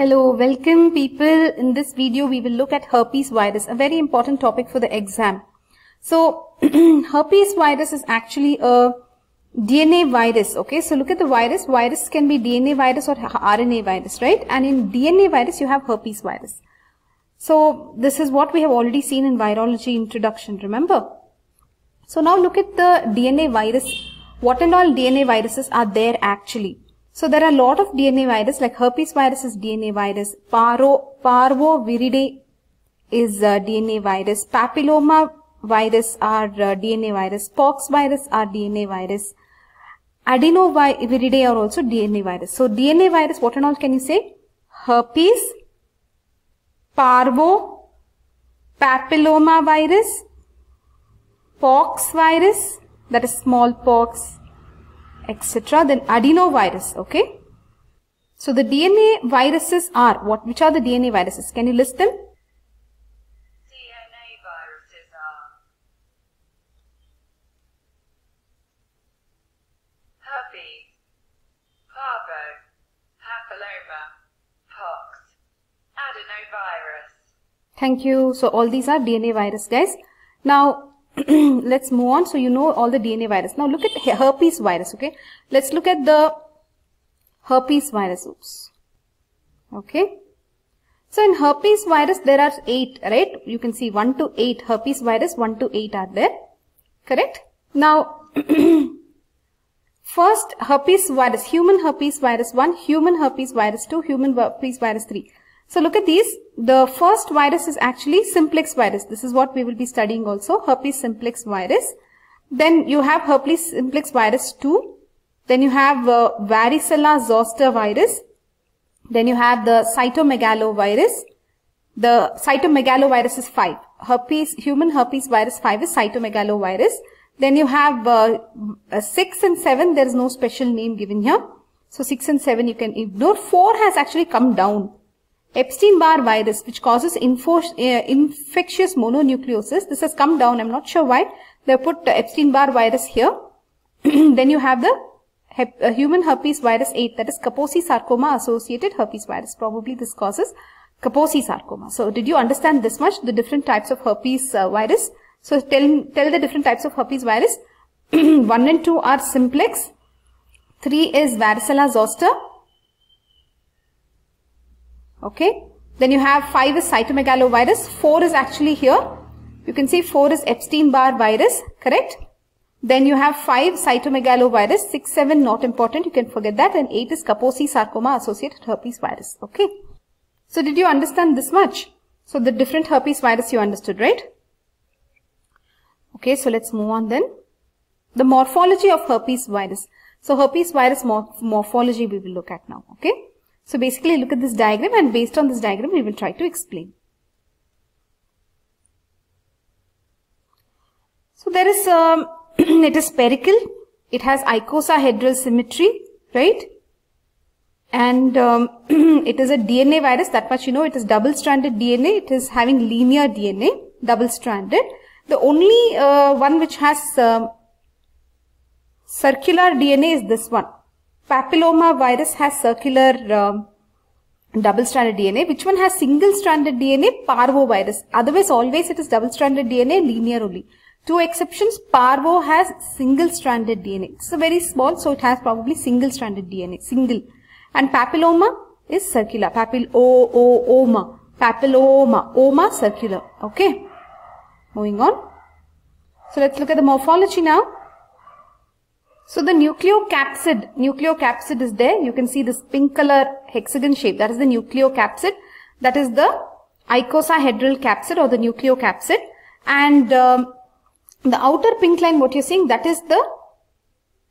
Hello, welcome people. In this video, we will look at herpes virus, a very important topic for the exam. So, herpes virus is actually a DNA virus, okay? So look at the virus. Virus can be DNA virus or RNA virus, right? And in DNA virus, you have herpes virus. So this is what we have already seen in virology introduction, remember? So now look at the DNA virus. What and all DNA viruses are there actually? So there are a lot of DNA virus like herpes virus is DNA virus, Paro, parvoviridae is uh, DNA virus, papilloma virus are uh, DNA virus, pox virus are DNA virus, adenoviridae are also DNA virus. So DNA virus, what and all can you say? Herpes, parvo, papilloma virus, pox virus, that is smallpox, etc. Then adenovirus, okay? So the DNA viruses are, what? which are the DNA viruses? Can you list them? DNA viruses are herpes, parvo, papilloma, pox, adenovirus. Thank you. So all these are DNA virus guys. Now let's move on. So you know all the DNA virus. Now look at herpes virus. Okay. Let's look at the herpes virus. Oops. Okay. So in herpes virus there are 8 right. You can see 1 to 8 herpes virus 1 to 8 are there. Correct. Now first herpes virus human herpes virus 1 human herpes virus 2 human herpes virus 3. So look at these. The first virus is actually simplex virus. This is what we will be studying also. Herpes simplex virus. Then you have herpes simplex virus 2. Then you have uh, varicella zoster virus. Then you have the cytomegalovirus. The cytomegalovirus is 5. Herpes, human herpes virus 5 is cytomegalovirus. Then you have uh, uh, 6 and 7. There is no special name given here. So 6 and 7 you can ignore. 4 has actually come down. Epstein-Barr virus, which causes info, uh, infectious mononucleosis. This has come down. I'm not sure why. They put Epstein-Barr virus here. then you have the hep, uh, human herpes virus 8, that is Kaposi sarcoma associated herpes virus. Probably this causes Kaposi sarcoma. So did you understand this much? The different types of herpes uh, virus. So tell, tell the different types of herpes virus. 1 and 2 are simplex. 3 is varicella zoster. Okay. Then you have 5 is cytomegalovirus. 4 is actually here. You can see 4 is Epstein-Barr virus. Correct. Then you have 5 cytomegalovirus. 6, 7 not important. You can forget that. And 8 is Kaposi sarcoma associated herpes virus. Okay. So did you understand this much? So the different herpes virus you understood, right? Okay. So let's move on then. The morphology of herpes virus. So herpes virus morphology we will look at now. Okay. So basically look at this diagram and based on this diagram we will try to explain. So there is, um, it is spherical, it has icosahedral symmetry, right? And um, it is a DNA virus, that much you know, it is double-stranded DNA, it is having linear DNA, double-stranded. The only uh, one which has um, circular DNA is this one papilloma virus has circular um, double-stranded DNA. Which one has single-stranded DNA? Parvovirus. Otherwise, always it is double-stranded DNA, linear only. Two exceptions, Parvo has single-stranded DNA. It's a very small, so it has probably single-stranded DNA, single. And papilloma is circular, papilloma, papilloma, oma circular. Okay. Moving on. So let's look at the morphology now. So the nucleocapsid, nucleocapsid is there. You can see this pink color hexagon shape. That is the nucleocapsid. That is the icosahedral capsid or the nucleocapsid. And um, the outer pink line, what you're seeing, that is the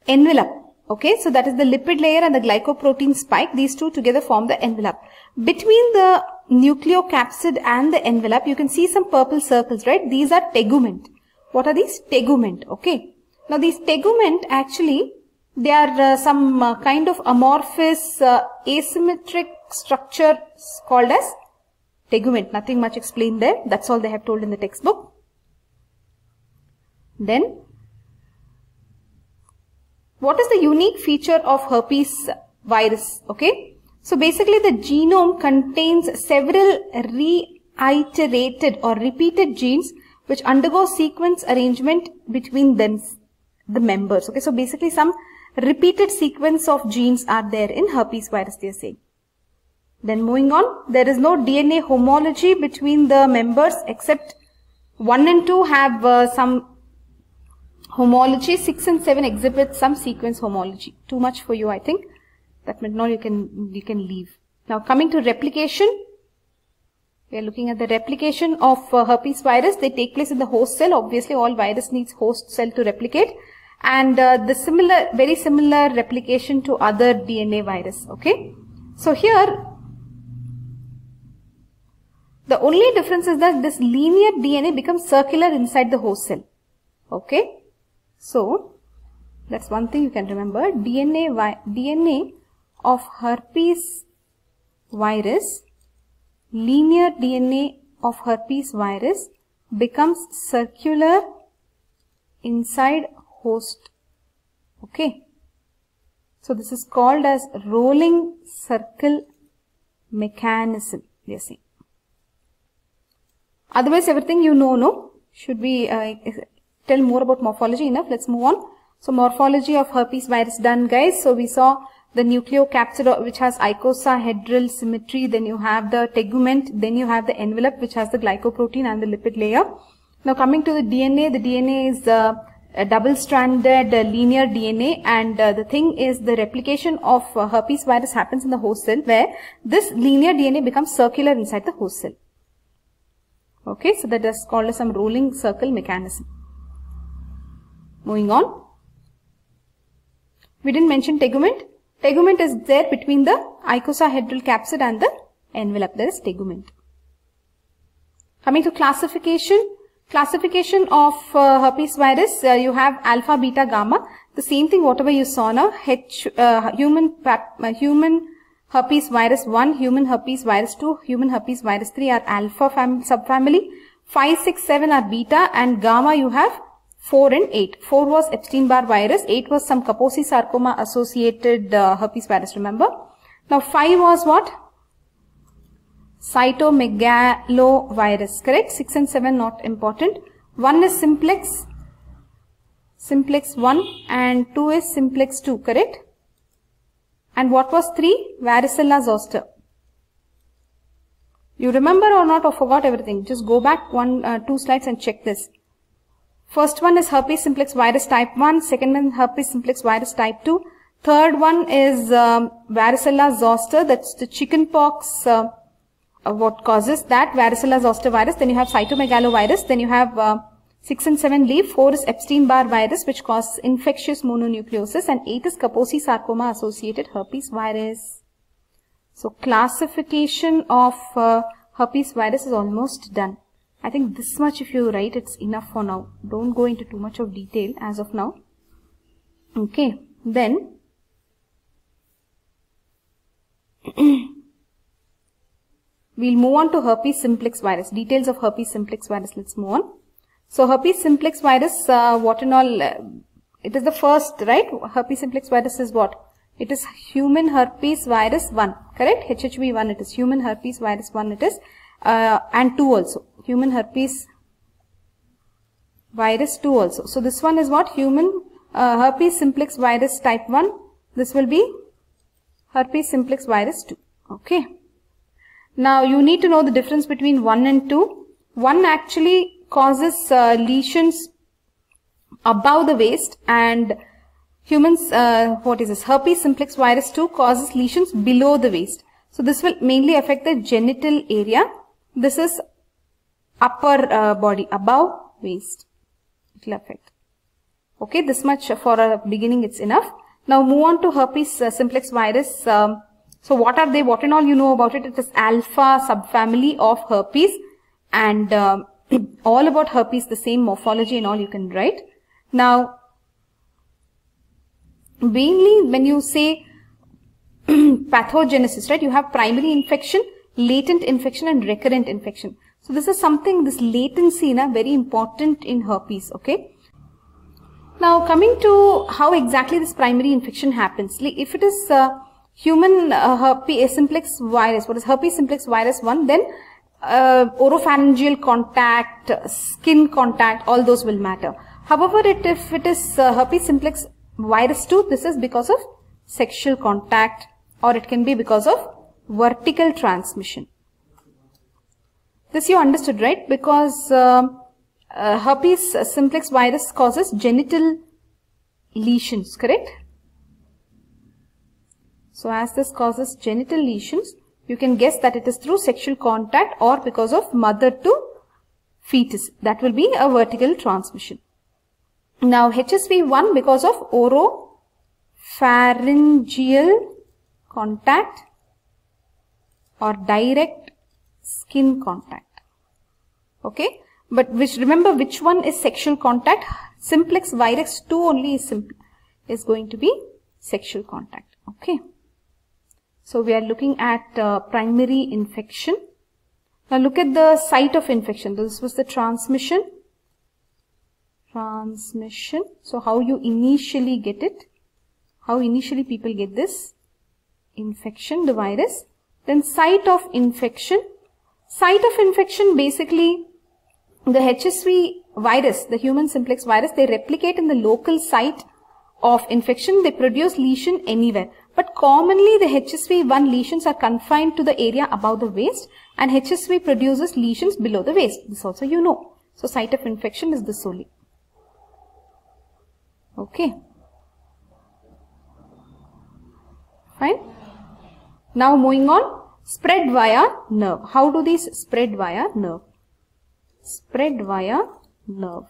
envelope. Okay, so that is the lipid layer and the glycoprotein spike. These two together form the envelope. Between the nucleocapsid and the envelope, you can see some purple circles, right? These are tegument. What are these? Tegument. Okay. Now these tegument actually they are uh, some uh, kind of amorphous uh, asymmetric structure called as tegument. Nothing much explained there. That's all they have told in the textbook. Then what is the unique feature of herpes virus? Okay. So basically the genome contains several reiterated or repeated genes which undergo sequence arrangement between them, the members. Okay, so basically some repeated sequence of genes are there in herpes virus they are saying. Then moving on, there is no DNA homology between the members except 1 and 2 have uh, some homology, 6 and 7 exhibit some sequence homology. Too much for you I think. That means now you can, you can leave. Now coming to replication, we are looking at the replication of uh, herpes virus. They take place in the host cell. Obviously, all virus needs host cell to replicate. And uh, the similar, very similar replication to other DNA virus. Okay. So here, the only difference is that this linear DNA becomes circular inside the host cell. Okay. So, that's one thing you can remember. DNA, DNA of herpes virus linear DNA of herpes virus becomes circular inside host. Okay. So this is called as rolling circle mechanism. Yes. Otherwise everything you know, no? Should we uh, tell more about morphology enough? Let's move on. So morphology of herpes virus done guys. So we saw the nucleocapsid which has icosahedral symmetry, then you have the tegument, then you have the envelope which has the glycoprotein and the lipid layer. Now coming to the DNA, the DNA is uh, double-stranded uh, linear DNA and uh, the thing is the replication of uh, herpes virus happens in the host cell where this linear DNA becomes circular inside the host cell. Okay, so that is called as some rolling circle mechanism. Moving on. We didn't mention tegument. Tegument is there between the icosahedral capsid and the envelope. There is tegument. Coming to classification. Classification of uh, herpes virus, uh, you have alpha, beta, gamma. The same thing whatever you saw now. H, uh, human, pap, uh, human herpes virus 1, human herpes virus 2, human herpes virus 3 are alpha subfamily. 5, 6, 7 are beta and gamma you have 4 and 8. 4 was Epstein-Barr virus. 8 was some Kaposi sarcoma associated uh, herpes virus, remember? Now 5 was what? Cytomegalovirus, correct? 6 and 7 not important. 1 is simplex, simplex 1 and 2 is simplex 2, correct? And what was 3? Varicella zoster. You remember or not or forgot everything? Just go back one, uh, two slides and check this. First one is herpes simplex virus type 1. Second one herpes simplex virus type 2. Third one is um, varicella zoster. That's the chickenpox. Uh, uh, what causes that varicella zoster virus. Then you have cytomegalovirus. Then you have uh, 6 and 7 leaf. 4 is Epstein-Barr virus which causes infectious mononucleosis. And 8 is Kaposi sarcoma associated herpes virus. So classification of uh, herpes virus is almost done. I think this much if you write it's enough for now. Don't go into too much of detail as of now. Okay, then we'll move on to herpes simplex virus. Details of herpes simplex virus. Let's move on. So herpes simplex virus, uh, what and all, uh, it is the first, right? Herpes simplex virus is what? It is human herpes virus 1, correct? HHV1 it is human herpes virus 1 it is uh, and 2 also human herpes virus 2 also. So this one is what? Human uh, herpes simplex virus type 1. This will be herpes simplex virus 2. Okay. Now you need to know the difference between 1 and 2. 1 actually causes uh, lesions above the waist and humans, uh, what is this? Herpes simplex virus 2 causes lesions below the waist. So this will mainly affect the genital area. This is upper uh, body, above waist. It will affect. Okay, this much for a beginning it's enough. Now move on to herpes uh, simplex virus. Um, so what are they? What and all you know about it? It is alpha subfamily of herpes and um, all about herpes, the same morphology and all you can write. Now, mainly when you say pathogenesis, right, you have primary infection, latent infection and recurrent infection. So this is something, this latency, na, very important in herpes, okay. Now coming to how exactly this primary infection happens. If it is uh, human uh, herpes simplex virus, what is herpes simplex virus 1, then uh, oropharyngeal contact, skin contact, all those will matter. However, it, if it is uh, herpes simplex virus 2, this is because of sexual contact or it can be because of vertical transmission. This you understood, right? Because uh, uh, herpes simplex virus causes genital lesions, correct? So as this causes genital lesions, you can guess that it is through sexual contact or because of mother to fetus. That will be a vertical transmission. Now HSV1 because of oropharyngeal contact or direct skin contact. Okay. But which remember which one is sexual contact? Simplex virus 2 only is, is going to be sexual contact. Okay. So we are looking at uh, primary infection. Now look at the site of infection. This was the transmission. Transmission. So how you initially get it. How initially people get this infection, the virus. Then site of infection. Site of infection basically the HSV virus, the human simplex virus, they replicate in the local site of infection. They produce lesion anywhere. But commonly the HSV1 lesions are confined to the area above the waist and HSV produces lesions below the waist. This also you know. So site of infection is this only. Okay. Fine. Now moving on. Spread via nerve. How do these spread via nerve? Spread via nerve.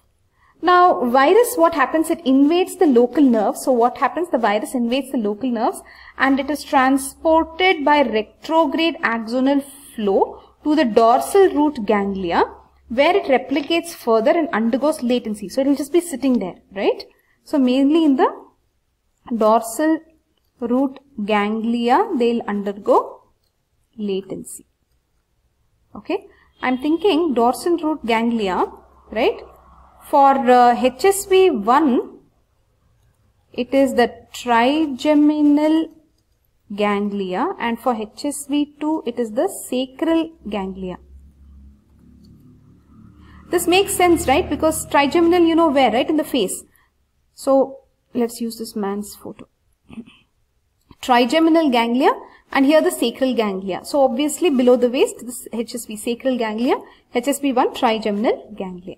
Now, virus, what happens? It invades the local nerves. So, what happens? The virus invades the local nerves and it is transported by retrograde axonal flow to the dorsal root ganglia where it replicates further and undergoes latency. So, it will just be sitting there, right? So, mainly in the dorsal root ganglia, they'll undergo latency. Okay. I'm thinking dorsal root ganglia, right? For uh, HSV1, it is the trigeminal ganglia and for HSV2, it is the sacral ganglia. This makes sense, right? Because trigeminal, you know where, right? In the face. So, let's use this man's photo. trigeminal ganglia and here the sacral ganglia. So, obviously below the waist, this HSV sacral ganglia, HSV1 trigeminal ganglia.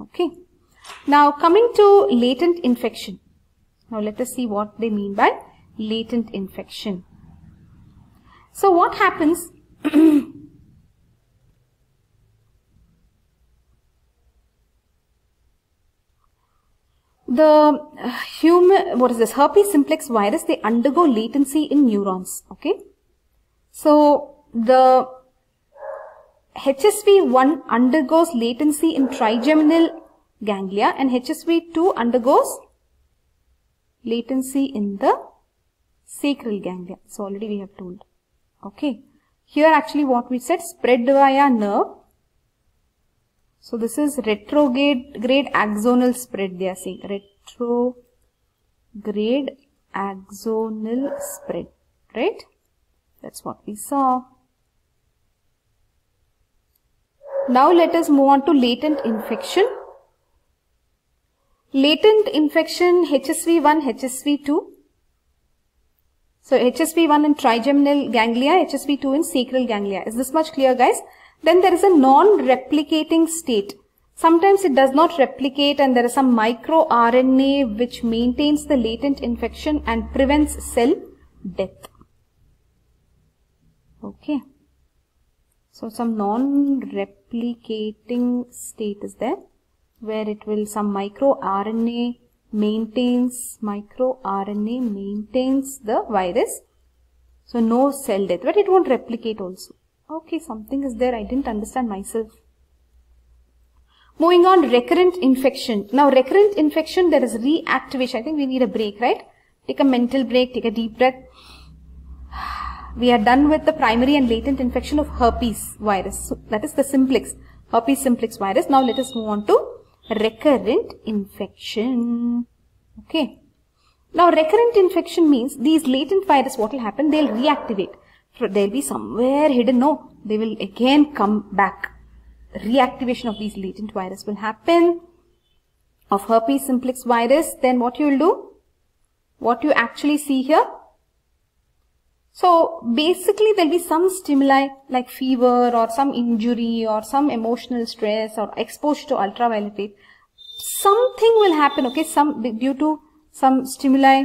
Okay. Now coming to latent infection. Now let us see what they mean by latent infection. So what happens the uh, human what is this herpes simplex virus they undergo latency in neurons okay so the HSV1 undergoes latency in trigeminal ganglia and HSV2 undergoes latency in the sacral ganglia. So already we have told. Okay. Here actually what we said spread via nerve. So this is retrograde grade axonal spread they are saying. Retrograde axonal spread. Right? That's what we saw. Now let us move on to latent infection. Latent infection HSV1, HSV2. So HSV1 in trigeminal ganglia, HSV2 in sacral ganglia. Is this much clear guys? Then there is a non-replicating state. Sometimes it does not replicate and there is some microRNA which maintains the latent infection and prevents cell death. Okay. So some non-replicating state is there where it will some microRNA maintains microRNA maintains the virus. So no cell death, but it won't replicate also. Okay, something is there. I didn't understand myself. Moving on, recurrent infection. Now, recurrent infection, there is reactivation. I think we need a break, right? Take a mental break, take a deep breath we are done with the primary and latent infection of herpes virus. So that is the simplex, herpes simplex virus. Now let us move on to recurrent infection. Okay. Now recurrent infection means these latent virus, what will happen? They'll reactivate. They'll be somewhere hidden. No, they will again come back. Reactivation of these latent virus will happen. Of herpes simplex virus, then what you will do? What you actually see here? So basically there'll be some stimuli like fever or some injury or some emotional stress or exposure to ultraviolet rays. Something will happen, okay, some due to some stimuli.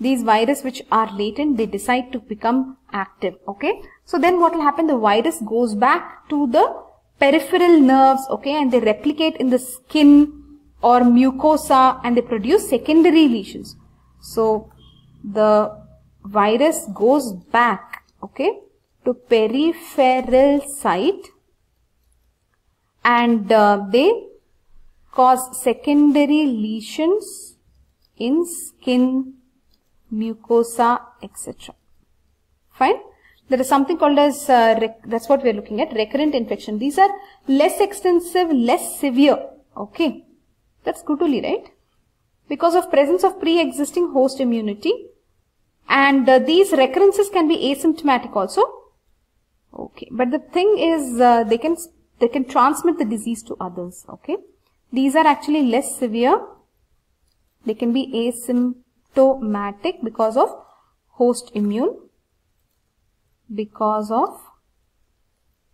These virus which are latent, they decide to become active, okay. So then what will happen? The virus goes back to the peripheral nerves, okay, and they replicate in the skin or mucosa and they produce secondary lesions. So the virus goes back, okay, to peripheral site and uh, they cause secondary lesions in skin, mucosa, etc. Fine. There is something called as, uh, that's what we are looking at, recurrent infection. These are less extensive, less severe. Okay. That's good only, right? Because of presence of pre-existing host immunity. And uh, these recurrences can be asymptomatic also. Okay. But the thing is, uh, they can, they can transmit the disease to others. Okay. These are actually less severe. They can be asymptomatic because of host immune because of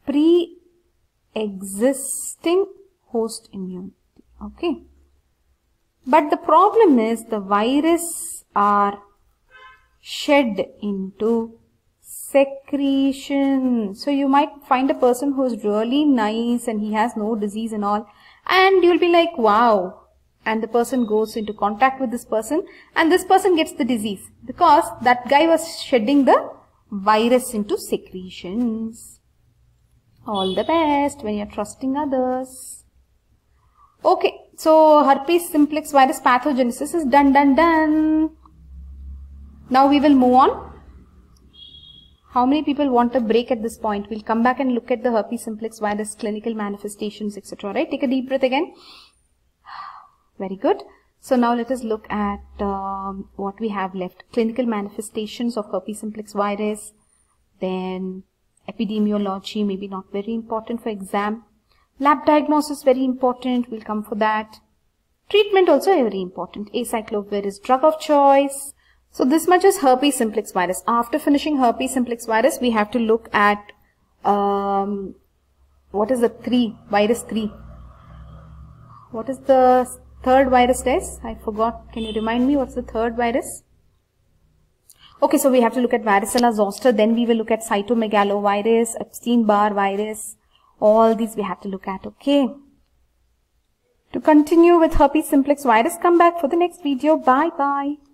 pre-existing host immunity. Okay. But the problem is the virus are shed into secretion. So you might find a person who is really nice and he has no disease and all and you'll be like wow and the person goes into contact with this person and this person gets the disease because that guy was shedding the virus into secretions. All the best when you're trusting others. Okay, so herpes simplex virus pathogenesis is done, done, done. Now we will move on. How many people want a break at this point? We'll come back and look at the herpes simplex virus clinical manifestations, etc. Right? Take a deep breath again. Very good. So now let us look at um, what we have left. Clinical manifestations of herpes simplex virus. Then epidemiology, maybe not very important for exam. Lab diagnosis, very important. We'll come for that. Treatment also very important. Acyclovir is drug of choice. So this much is herpes simplex virus. After finishing herpes simplex virus, we have to look at um, what is the 3, virus 3. What is the third virus test? I forgot. Can you remind me what's the third virus? Okay, so we have to look at varicella zoster. Then we will look at cytomegalovirus, Epstein-Barr virus. All these we have to look at. Okay. To continue with herpes simplex virus, come back for the next video. Bye bye.